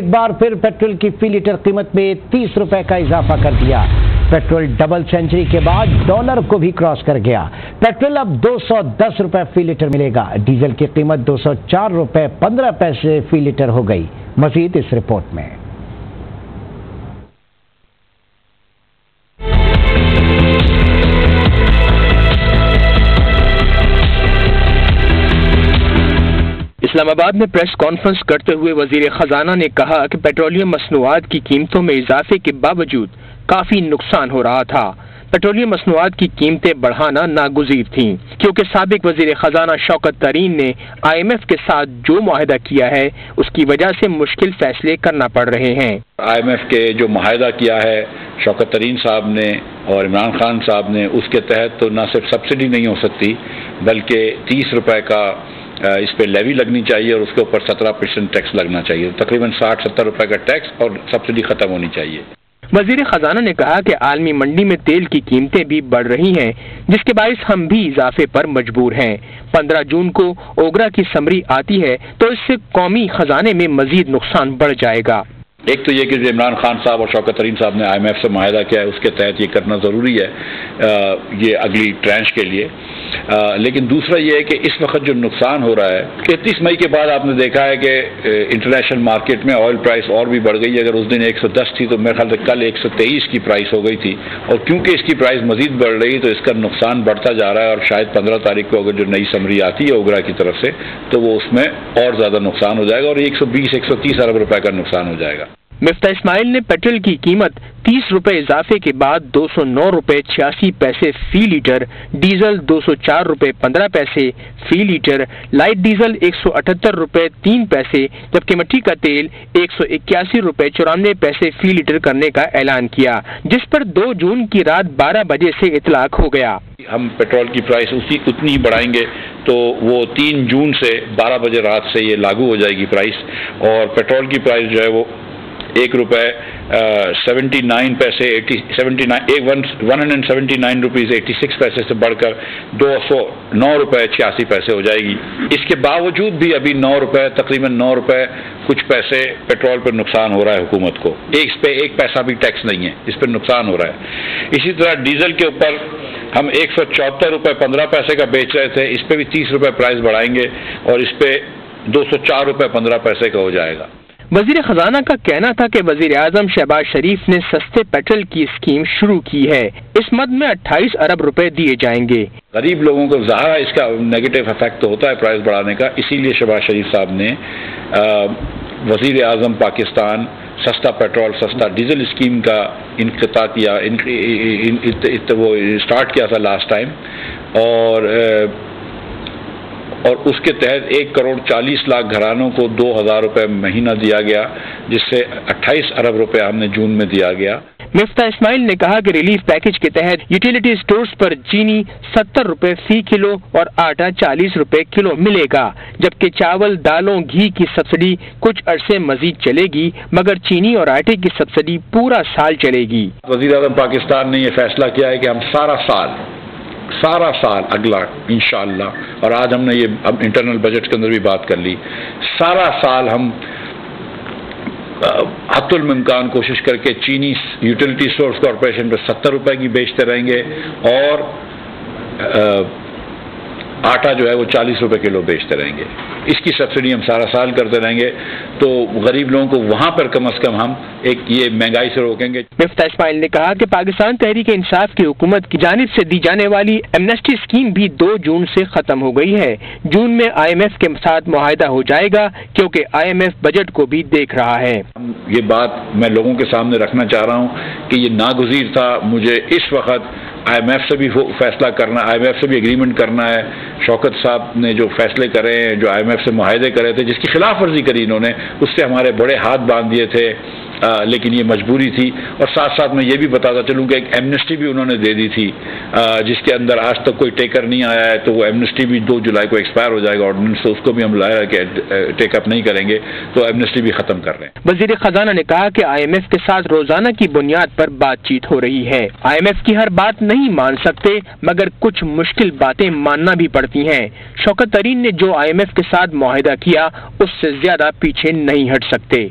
एक बार फिर पेट्रोल की फ़ी लीटर कीमत में तीस रुपए का इजाफा कर दिया। पेट्रोल डबल सेंचुरी के बाद डॉलर को भी क्रॉस कर गया। पेट्रोल अब 210 रुपए फ़ी लीटर मिलेगा। डीजल की कीमत 204 रुपए 15 पैसे फ़ी लीटर हो गई। मजीद इस रिपोर्ट में। इस्लामाबाद में प्रेस कॉन्फ्रेंस करते हुए वज़ीर खजाना ने कहा कि पेट्रोलियम मसनूआत की कीमतों में इजाफे के बावजूद काफ़ी नुकसान हो रहा था। पेट्रोलियम मसनूआत की कीमतें बढ़ाना नागुजीर थी, क्योंकि सबक वज़ीर खजाना शौकत तरीन ने आई एम एफ़ के साथ जो माहिदा किया है, उसकी वजह से मुश्किल फैसले करना पड़ रहे हैं। आई एम एफ़ के जो माहिदा किया है, शौकत तरीन साहब ने और इमरान खान साहब ने, उसके तहत तो न सिर्फ़ सब्सिडी नहीं हो सकती, बल्कि तीस रुपए का इस पर लेवी लगनी चाहिए और उसके ऊपर सत्रह परसेंट टैक्स लगना चाहिए। तकरीबन साठ, सत्तर रुपए का टैक्स और सब्सिडी खत्म होनी चाहिए। वज़ीर खजाना ने कहा कि आलमी मंडी में तेल की कीमतें भी बढ़ रही हैं, जिसके बायस हम भी इजाफे पर मजबूर हैं। पंद्रह जून को ओगरा की समरी आती है तो इससे कौमी खजाने में मजीद नुकसान बढ़ जाएगा। एक तो ये कि इमरान खान साहब और शौकत तरीन साहब ने आई एम एफ़ से माहिदा किया है, उसके तहत ये करना ज़रूरी है ये अगली ट्रेंच के लिए। लेकिन दूसरा ये है कि इस वक्त जो नुकसान हो रहा है, इकतीस मई के बाद आपने देखा है कि इंटरनेशनल मार्केट में ऑयल प्राइस और भी बढ़ गई अगर उस दिन 110 थी तो मेरे ख्याल से कल 123 की प्राइस हो गई थी। और क्योंकि इसकी प्राइस मजीद बढ़ रही तो इसका नुकसान बढ़ता जा रहा है और शायद पंद्रह तारीख को अगर जो नई समरी आती है ओगरा की तरफ़ से तो वो उसमें और ज़्यादा नुकसान हो जाएगा और एक सौ बीस अरब रुपए का नुकसान हो जाएगा। मिफ्ता इस्माइल ने पेट्रोल की कीमत तीस रुपए इजाफे के बाद दो सौ नौ रुपए छियासी पैसे फ़ी लीटर, डीजल दो सौ चार रुपए पंद्रह पैसे फ़ी लीटर, लाइट डीजल एक सौ अठहत्तर रुपए तीन पैसे, जबकि मट्टी का तेल एक सौ इक्यासी रुपए चौरानवे पैसे फ़ी लीटर करने का ऐलान किया, जिस पर दो जून की रात बारह बजे से इतलाक हो गया। हम पेट्रोल की प्राइस उसी उतनी ही बढ़ाएँगे तो वो तीन जून से बारह बजे रात से ये लागू हो जाएगी प्राइस, और पेट्रोल की प्राइस जो है वो एक रुपए सेवेंटी नाइन पैसे, एटी, सेवेंटी नाइन, एक one one hundred seventy nine rupees eighty six पैसे से बढ़कर दो सौ नौ रुपये छियासी पैसे हो जाएगी। इसके बावजूद भी अभी नौ रुपये तकरीबन नौ रुपये कुछ पैसे पेट्रोल पर नुकसान हो रहा है हुकूमत को। एक इस पर एक पैसा भी टैक्स नहीं है, इस पर नुकसान हो रहा है। इसी तरह डीजल के ऊपर हम एक सौ चौहत्तर रुपये पंद्रह पैसे का बेच रहे थे, इस पर भी तीस रुपये प्राइस बढ़ाएँगे और इस पर दो सौ चार रुपये पंद्रह पैसे का हो जाएगा। वज़ीर खजाना का कहना था कि वज़ीर आज़म शहबाज शरीफ ने सस्ते पेट्रोल की स्कीम शुरू की है। इस मद में 28 अरब रुपए दिए जाएँगे। गरीब लोगों को ज़्यादा इसका नेगेटिव इफ़ेक्ट तो होता है प्राइस बढ़ाने का इसीलिए शहबाज शरीफ साहब ने वज़ीर आज़म पाकिस्तान सस्ता पेट्रोल सस्ता डीजल स्कीम का इनकता किया इन, इन, इन, इन, वो स्टार्ट किया था लास्ट टाइम और और उसके तहत एक करोड़ चालीस लाख घरानों को दो हज़ार रुपये महीना दिया गया जिससे अट्ठाईस अरब रुपए हमने जून में दिया गया। मिफ्ता इस्माइल ने कहा कि रिलीफ पैकेज के तहत यूटिलिटी स्टोर्स पर चीनी सत्तर रुपए फ़ी किलो और आटा चालीस रुपए किलो मिलेगा जबकि चावल दालों घी की सब्सिडी कुछ अरसे मजीद चलेगी मगर चीनी और आटे की सब्सिडी पूरा साल चलेगी। वज़ीर अजम पाकिस्तान ने यह फैसला किया है कि हम सारा साल सारा साल अगला इन और आज हमने ये अब इंटरनल बजट के अंदर भी बात कर ली। सारा साल हम हतुलमकान कोशिश करके चीनी यूटिलिटी सोर्स कॉरपोरेशन पर सत्तर रुपए की बेचते रहेंगे और आटा जो है वो चालीस रुपए किलो बेचते रहेंगे। इसकी सब्सिडी हम सारा साल करते रहेंगे। तो गरीब लोगों को वहाँ पर कम अज कम हम एक ये महँगाई से रोकेंगे। मिफ्ता इस्माइल ने कहा कि पाकिस्तान तहरीक इंसाफ की हुकूमत की जानब से दी जाने वाली एमनेस्टी स्कीम भी दो जून से खत्म हो गई है। जून में आई एम एफ़ के साथ मुहिदा हो जाएगा क्योंकि आई एम एफ़ बजट को भी देख रहा है। ये बात मैं लोगों के सामने रखना चाह रहा हूँ कि ये नागुजीर था। मुझे इस वक्त आईएमएफ से भी फैसला करना आईएमएफ से भी एग्रीमेंट करना है। शौकत साहब ने जो फैसले करे, जो एफ़ से माहदे करे थे, जिसकी खिलाफ वर्जी करी इन्होंने, उससे हमारे बड़े हाथ बाँध दिए थे। आ, लेकिन ये मजबूरी थी। और साथ साथ मैं ये भी बताता चलूँ कि एक एमनेस्टी भी उन्होंने दे दी थी। आ, जिसके अंदर आज तक कोई टेकर नहीं आया है तो वो एमनेस्टी भी दो जुलाई को एक्सपायर हो जाएगा ऑर्डिनेंस तो उसको भी हम लाया कि टेकअप नहीं करेंगे। तो एमनेस्टी भी ख़त्म कर रहे हैं। वज़ीर खजाना ने कहा कि आई एम एफ़ के साथ रोज़ाना की बुनियाद पर बातचीत हो रही है। आई एम एफ़ की हर बात नहीं मान सकते मगर कुछ मुश्किल बातें मानना भी पड़ती हैं। शौकत तरीन ने जो आई एम एफ़ के साथ माहिदा किया उससे ज़्यादा पीछे नहीं हट सकते।